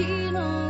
aquí no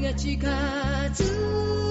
が近づく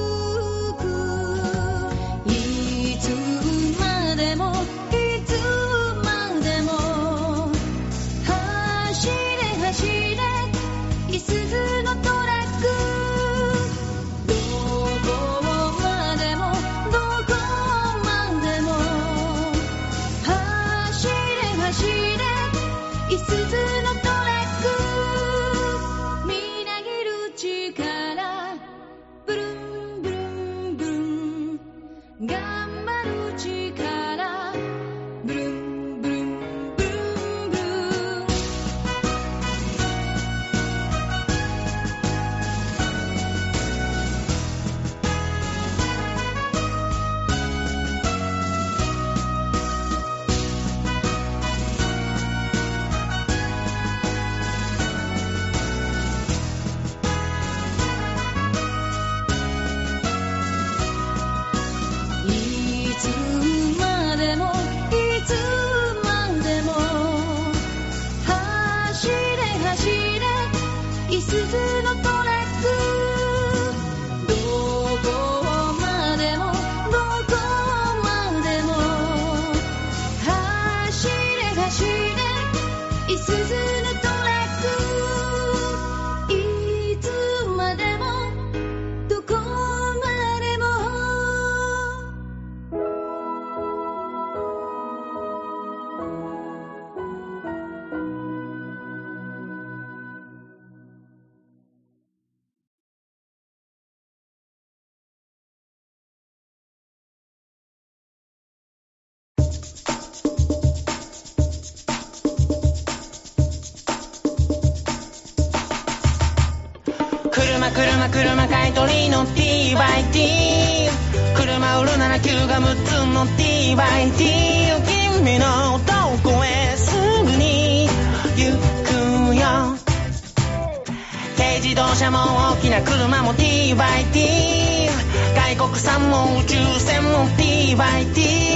がしでいすずの車買い取りの TYT 車売るなら9が6つの TYT 君のどこへすぐに行くよ。軽自動車も大きな車も TYT 外国産も宇宙船も TYT